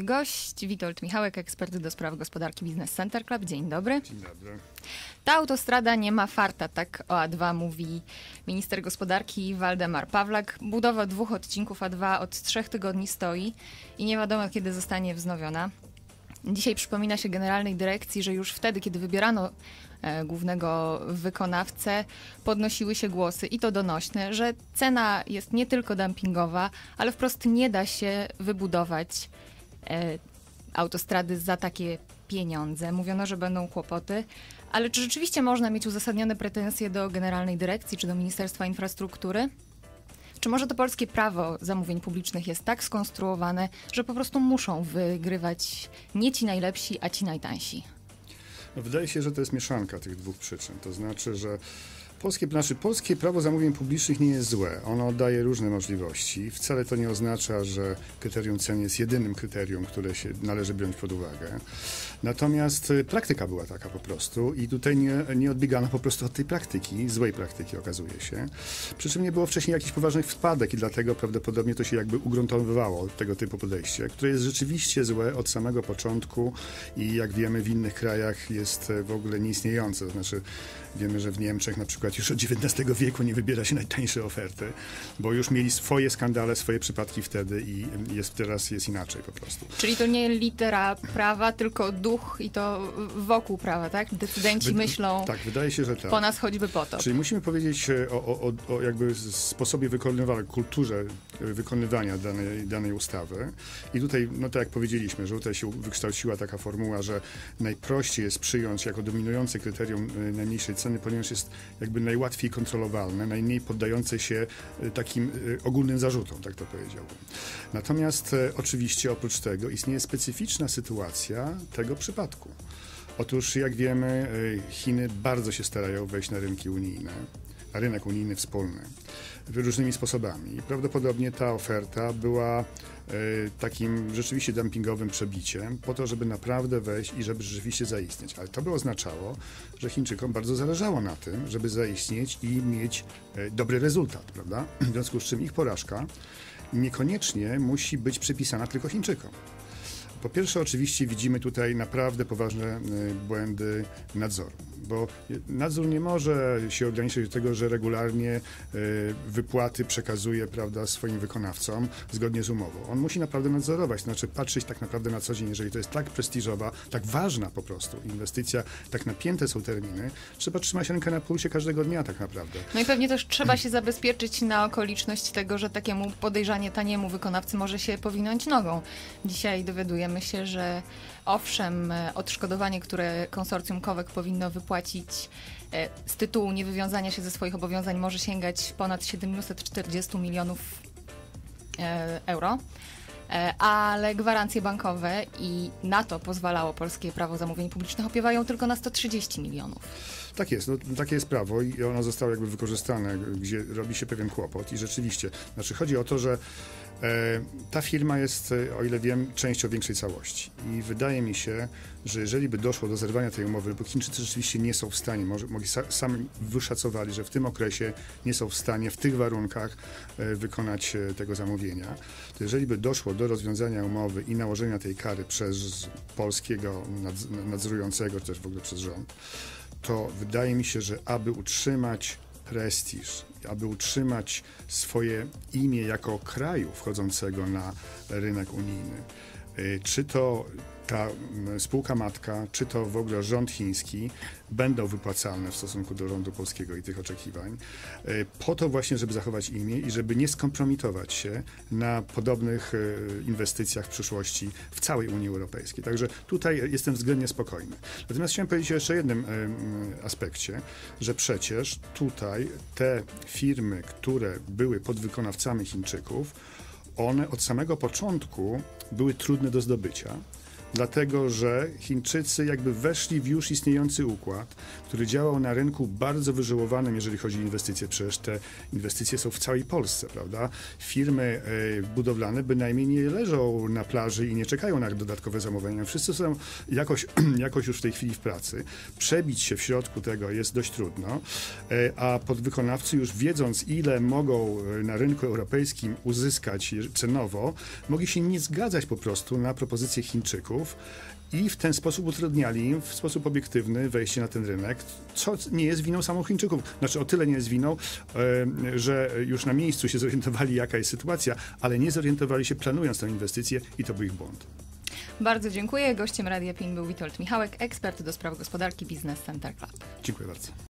mój gość, Witold Michałek, ekspert do spraw gospodarki Business Center Club. Dzień dobry. Dzień dobry. Ta autostrada nie ma farta, tak o A2 mówi minister gospodarki Waldemar Pawlak. Budowa dwóch odcinków A2 od trzech tygodni stoi i nie wiadomo kiedy zostanie wznowiona. Dzisiaj przypomina się Generalnej Dyrekcji, że już wtedy, kiedy wybierano e, głównego wykonawcę, podnosiły się głosy i to donośne, że cena jest nie tylko dumpingowa, ale wprost nie da się wybudować autostrady za takie pieniądze. Mówiono, że będą kłopoty, ale czy rzeczywiście można mieć uzasadnione pretensje do Generalnej Dyrekcji czy do Ministerstwa Infrastruktury? Czy może to polskie prawo zamówień publicznych jest tak skonstruowane, że po prostu muszą wygrywać nie ci najlepsi, a ci najtańsi? Wydaje się, że to jest mieszanka tych dwóch przyczyn. To znaczy, że Polskie, znaczy, polskie prawo zamówień publicznych nie jest złe. Ono daje różne możliwości. Wcale to nie oznacza, że kryterium cen jest jedynym kryterium, które się należy brać pod uwagę. Natomiast y, praktyka była taka po prostu i tutaj nie, nie odbiegano po prostu od tej praktyki, złej praktyki okazuje się. Przy czym nie było wcześniej jakichś poważnych wpadek i dlatego prawdopodobnie to się jakby ugruntowywało tego typu podejście, które jest rzeczywiście złe od samego początku i jak wiemy w innych krajach jest w ogóle nieistniejące. To znaczy wiemy, że w Niemczech na przykład już od XIX wieku nie wybiera się najtańsze oferty, bo już mieli swoje skandale, swoje przypadki wtedy i jest, teraz jest inaczej po prostu. Czyli to nie litera prawa, tylko duch i to wokół prawa, tak? Decydenci Wy, myślą tak, wydaje się, że tak. po nas choćby po to. Czyli musimy powiedzieć e, o, o, o jakby sposobie wykonywania, kulturze wykonywania danej, danej ustawy. I tutaj, no tak jak powiedzieliśmy, że tutaj się wykształciła taka formuła, że najprościej jest przyjąć jako dominujące kryterium e, najmniejszej ceny, ponieważ jest jakby najłatwiej kontrolowalne, najmniej poddające się takim ogólnym zarzutom, tak to powiedziałbym. Natomiast oczywiście oprócz tego istnieje specyficzna sytuacja tego przypadku. Otóż, jak wiemy, Chiny bardzo się starają wejść na rynki unijne, rynek unijny wspólny, różnymi sposobami. I prawdopodobnie ta oferta była takim rzeczywiście dumpingowym przebiciem, po to, żeby naprawdę wejść i żeby rzeczywiście zaistnieć. Ale to by oznaczało, że Chińczykom bardzo zależało na tym, żeby zaistnieć i mieć dobry rezultat, prawda? W związku z czym ich porażka niekoniecznie musi być przypisana tylko Chińczykom. Po pierwsze, oczywiście widzimy tutaj naprawdę poważne y, błędy nadzoru, bo nadzór nie może się ograniczyć do tego, że regularnie y, wypłaty przekazuje prawda, swoim wykonawcom zgodnie z umową. On musi naprawdę nadzorować, to znaczy patrzeć tak naprawdę na co dzień, jeżeli to jest tak prestiżowa, tak ważna po prostu inwestycja, tak napięte są terminy, trzeba trzymać rękę na pulsie każdego dnia tak naprawdę. No i pewnie też trzeba się zabezpieczyć na okoliczność tego, że takiemu podejrzanie taniemu wykonawcy może się powinąć nogą. Dzisiaj dowiadujemy się, że owszem, odszkodowanie, które konsorcjum Kowek powinno wypłacić e, z tytułu niewywiązania się ze swoich obowiązań może sięgać ponad 740 milionów e, euro e, ale gwarancje bankowe i na to pozwalało polskie prawo zamówień publicznych opiewają tylko na 130 milionów. Tak jest, no, takie jest prawo i ono zostało jakby wykorzystane, gdzie robi się pewien kłopot i rzeczywiście, znaczy chodzi o to, że ta firma jest, e, o ile wiem, częścią większej całości. I wydaje mi się, że jeżeli by doszło do zerwania tej umowy, bo Chińczycy rzeczywiście nie są w stanie, może, mogli sami wyszacowali, że w tym okresie nie są w stanie w tych warunkach e, wykonać tego zamówienia, to jeżeli by doszło do rozwiązania umowy i nałożenia tej kary przez polskiego nadzorującego, czy też w ogóle przez rząd, to wydaje mi się, że aby utrzymać prestiż, aby utrzymać swoje imię jako kraju wchodzącego na rynek unijny. Y, czy to ta spółka matka, czy to w ogóle rząd chiński będą wypłacalne w stosunku do rządu polskiego i tych oczekiwań, e, po to właśnie, żeby zachować imię i żeby nie skompromitować się na podobnych e, inwestycjach w przyszłości w całej Unii Europejskiej. Także tutaj jestem względnie spokojny. Natomiast chciałem powiedzieć o jeszcze jednym aspekcie, że przecież tutaj te firmy, które były podwykonawcami Chińczyków, one od samego początku były trudne do zdobycia dlatego że Chińczycy jakby weszli w już istniejący układ, który działał na rynku bardzo wyżyłowanym, jeżeli chodzi o inwestycje. Przecież te inwestycje są w całej Polsce, prawda? Firmy e, budowlane bynajmniej nie leżą na plaży i nie czekają na dodatkowe zamówienia. Wszyscy są jakoś, jakoś już w tej chwili w pracy. Przebić się w środku tego jest dość trudno, e, a podwykonawcy już wiedząc, ile mogą e, na rynku europejskim uzyskać cenowo, mogli się nie zgadzać po prostu na propozycje Chińczyków i w ten sposób utrudniali im w sposób obiektywny wejście na ten rynek, co nie jest winą samą Chińczyków. Znaczy o tyle nie jest winą, że już na miejscu się zorientowali, jaka jest sytuacja, ale nie zorientowali się planując tę inwestycję i to był ich błąd. Bardzo dziękuję. Gościem Radia PIN był Witold Michałek, ekspert do spraw gospodarki Business Center Club. Dziękuję bardzo.